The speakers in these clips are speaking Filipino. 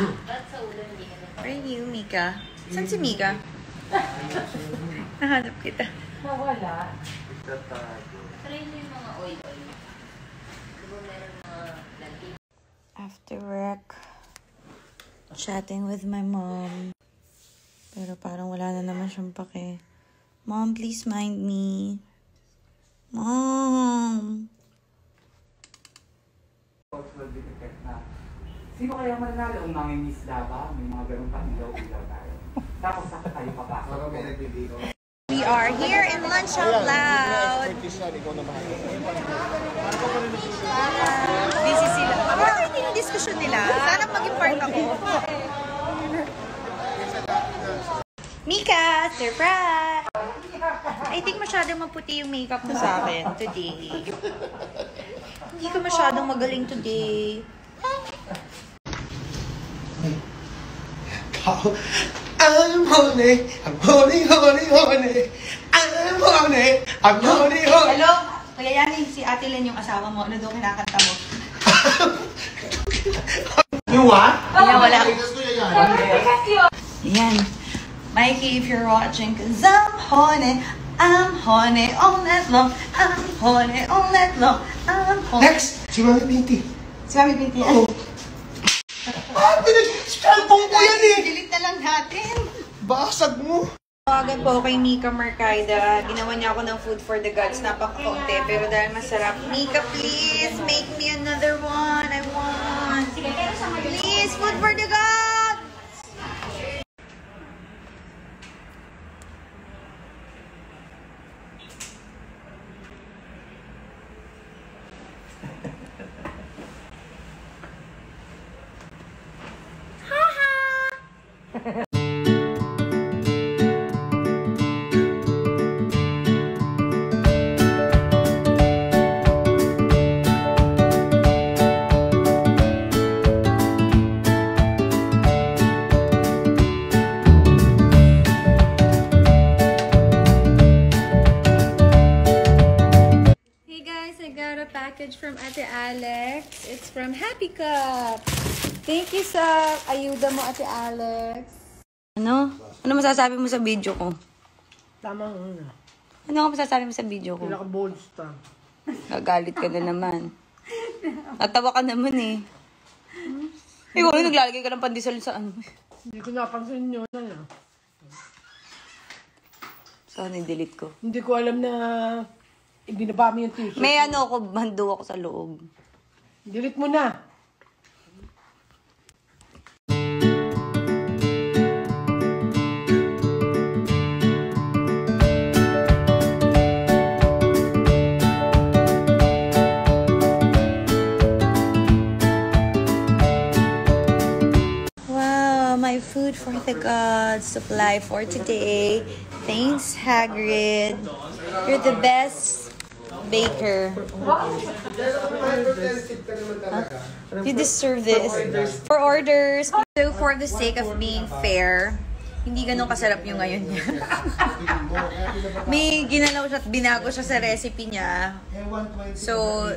Where are you, Mika? Saan si Mika? Nahanap kita. Nawala. Try mo yung mga mga lanti? After work, chatting with my mom. Pero parang wala na naman siyang pake. Mom, please mind me. Mom! Sino kaya mananalo? Ang mga Miss Daba? May mga ganun pa ilaw-ilaw tayo. Tapos saka tayo papasok. We are here in Lunch Out Loud. Busy sila. Bakit yung discussion nila? Sana maging part ako. Mika, surprise! I think masyadong maputi yung makeup mo sa akin today. Hindi ka masyadong magaling today. I'm horny, I'm horny, horny, horny. I'm horny, I'm horny, horny. Hello? Kuya Yani, si Ate Len yung asawa mo. Ano daw kinakanta mo? You what? Wala, wala. Yan. Mikey, if you're watching, cause I'm horny. I'm horny all night long. I'm horny all night long. I'm horny. Next, si Mami Pinti. Si Mami Binti. Oh. Pinag-cellphone ko yan eh. Delete na lang natin. Basag mo. Tawagan po kay Mika Mercada. Ginawa niya ako ng food for the gods. Napakakunti, pero dahil masarap. Mika, please, make me another one. I want. Please, food for the gods! Alex. From Happy Cup. Thank you sa ayuda mo, Ate Alex. Ano? Ano masasabi mo sa video ko? Tama nga. Ano nga masasabi mo sa video ko? Pinaka-bold star. Gagalit ka na naman. Natawa ka naman eh. Ikaw rin naglalagay ka ng pandesal sa ano. Hindi ko napansin yun. Ano? Saan i-delete ko? Hindi ko alam na ibinaba mo yung t-shirt. May ano ako, bando ako sa loob. Delete mo na. Wow, my food for the gods supply for today. Thanks, Hagrid. You're the best baker. You deserve this. For orders. So, for the sake of being fair, hindi ganun kasarap yung ngayon niya. May ginalaw siya at binago siya sa recipe niya. So,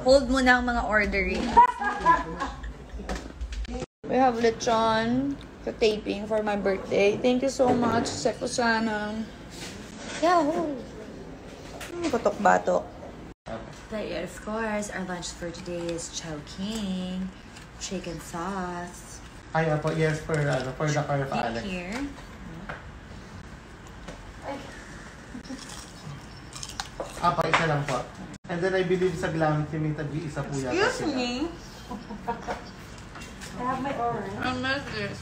hold mo na ang mga ordering. We have lechon for taping for my birthday. Thank you so much, Sekusana. Yahoo! Hmm, Kutok-batok. But yeah, of course, our lunch for today is chowking, chicken sauce. Ay, apo, yes, for, ano, for the car of Right Alex. here. Apo, isa lang po. And then I believe sa glamit ni Mita G, isa po yata Excuse sila. me. I miss this.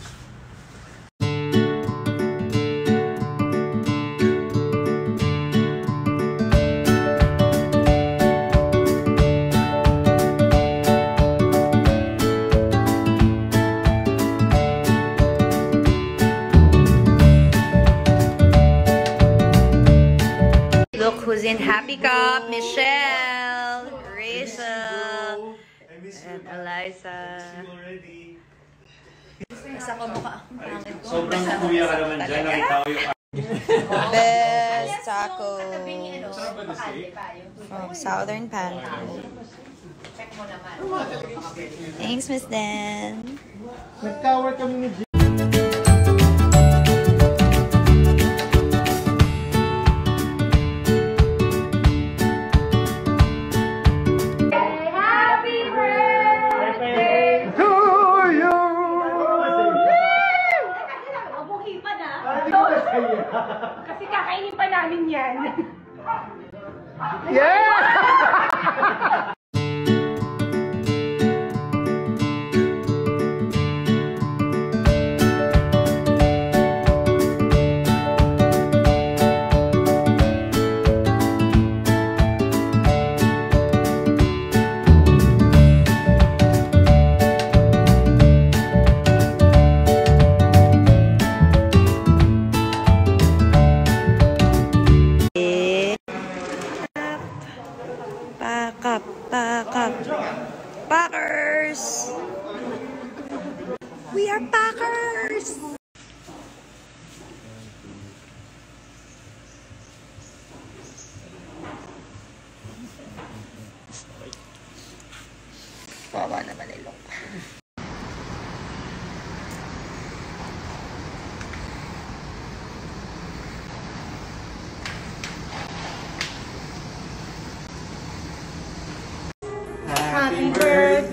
In Happy Cup. Michelle, Rachel, and Eliza. Isa ko mukha. Sobrang kuya ka naman dyan. Nakita ko yung Best taco ano, from Southern naman. Thanks, Miss Dan. Nag-cover kami ni Jim. Yeah!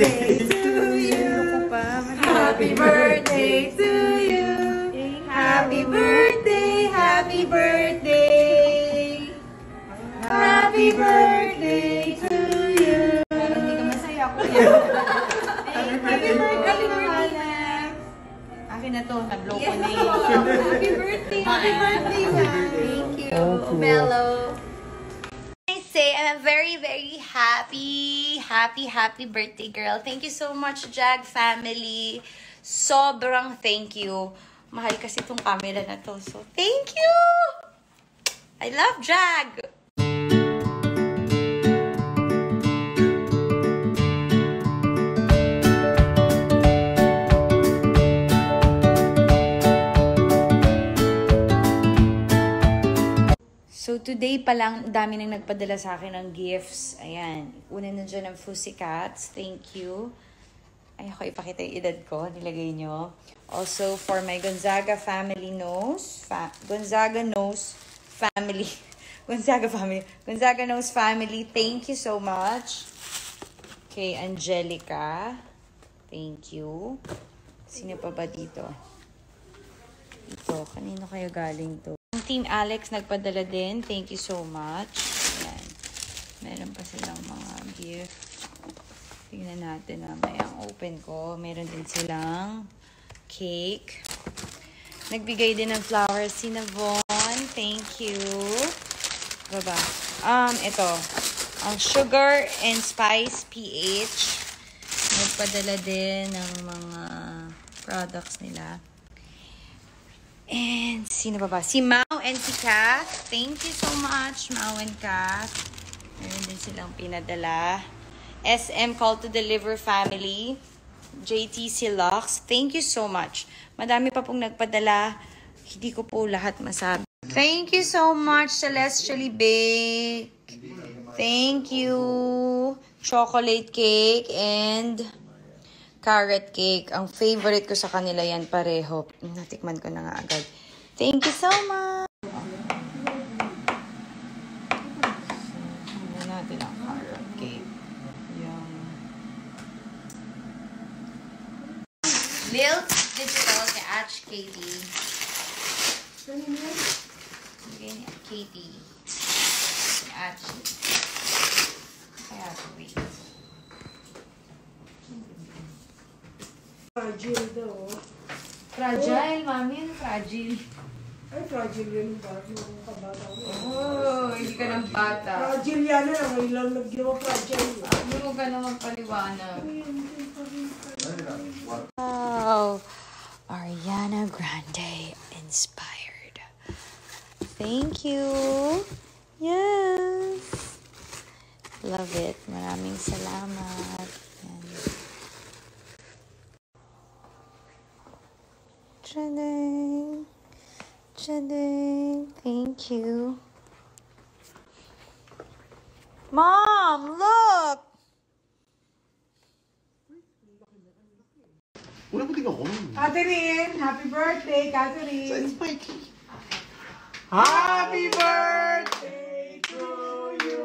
birthday to you. Happy birthday to you. Happy birthday, happy birthday. Happy birthday to you. Hindi ka masaya ko yan. Happy birthday. Akin na to, nag-blow ko na Happy birthday, happy birthday, Thank you, Mello. Very happy, happy, happy birthday girl. Thank you so much, Jag family. Sobrang thank you. Mahal kasi itong camera na to. So, thank you! I love Jag! Today pa lang, ang dami nang nagpadala sa akin ng gifts. Ayan. Una na dyan ang Pussycats. Thank you. Ay, ako ipakita yung edad ko. Nilagay nyo. Also, for my Gonzaga family knows. Fa- Gonzaga knows family. Gonzaga family. Gonzaga knows family. Thank you so much. Kay Angelica. Thank you. Sino pa ba dito? Ito. Kanino kaya galing to? Team Alex nagpadala din. Thank you so much. Ayan. Meron pa silang mga gift. Tingnan natin mamaya ang open ko. Meron din silang cake. Nagbigay din ng flowers si Navon. Thank you. Baba. Um, ito. Ang Sugar and Spice PH. Nagpadala din ng mga products nila. And sino pa ba? Si Mau and si Kath. Thank you so much, Mau and Kath. Meron din silang pinadala. SM Call to Deliver Family. JTC Lux. Thank you so much. Madami pa pong nagpadala. Hindi ko po lahat masabi. Thank you so much, Celestially Bake. Thank you. Chocolate cake and carrot cake. Ang favorite ko sa kanila yan pareho. Natikman ko na nga agad. Thank you so much! Ano natin ang carrot cake. Yung... Lilt Digital kay Atch Katie. Ni Katie. Atch. Kaya wait. Fragile daw. oh. Fragile, mami. Ano fragile? Ay, fragile yan yung bata. Yung kabata ko. Oh, hindi ka ng bata. Fragile yan na. Ngayon lang nag-ginawa fragile. Hindi mo ka naman paliwanag. Wow. Ariana Grande inspired. Thank you. Yes. Love it. Maraming salamat. Chading. Thank you. Mom, look! Wala mo tingnan ko. Catherine, happy birthday, Catherine. Sa Spikey. Happy birthday to you.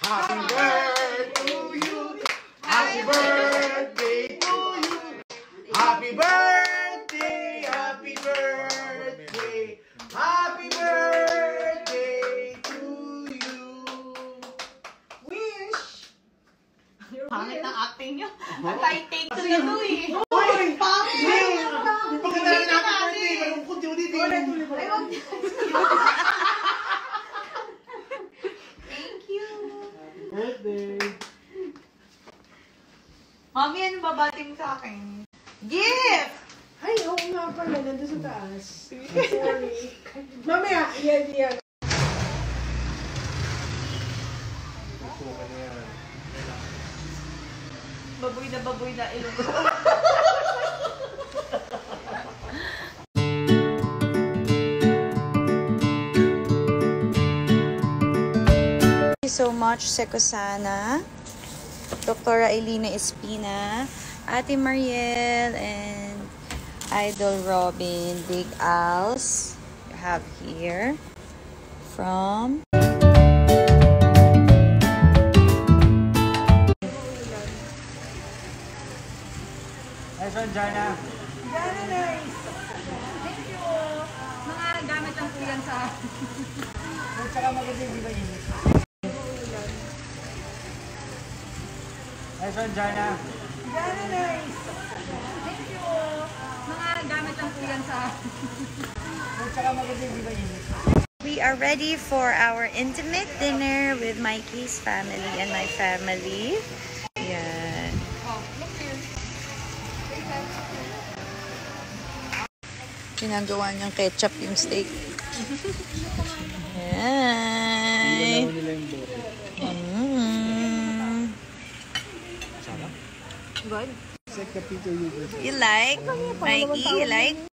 Happy birthday to you. Happy birthday pala, nandun sa taas. Sorry. Mamaya, yan, yan. Baboy na baboy na ilong ko. Thank you so much, Sekosana, Dr. Elena Espina, Ate Mariel, and Idol Robin, Big Als. You have here from Nice one, Jana. Mga gamit lang po yan sa... At saka maganda yung di ba init? Nice one, Jana. Mga gamit lang po yan sa... We are ready for our intimate dinner with Mikey's family and my family. Yan. Ginagawa niyang ketchup yung steak. Yan. Mm. Good. You like? Mikey, you like?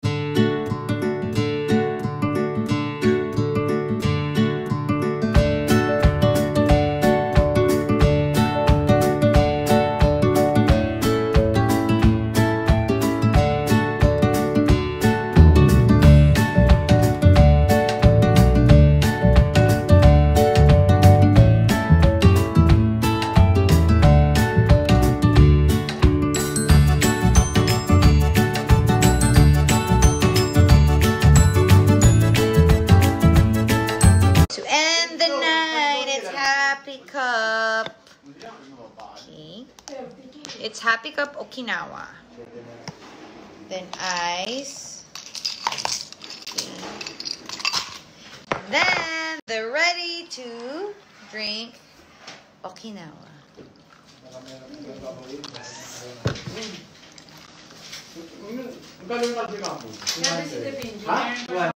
Okinawa. Then ice. Then they're ready to drink Okinawa. Magkano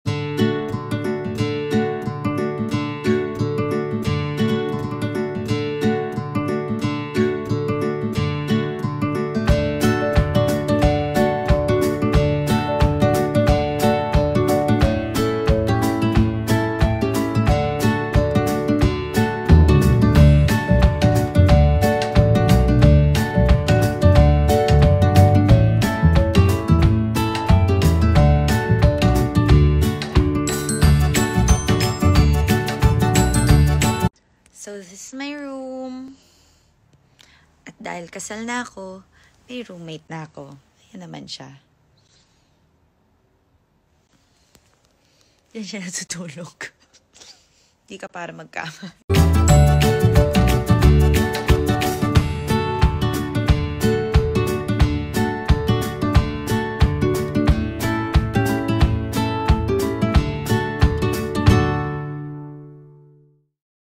dahil kasal na ako, may roommate na ako. Ayan naman siya. Yan siya natutulog. Di ka para magkama.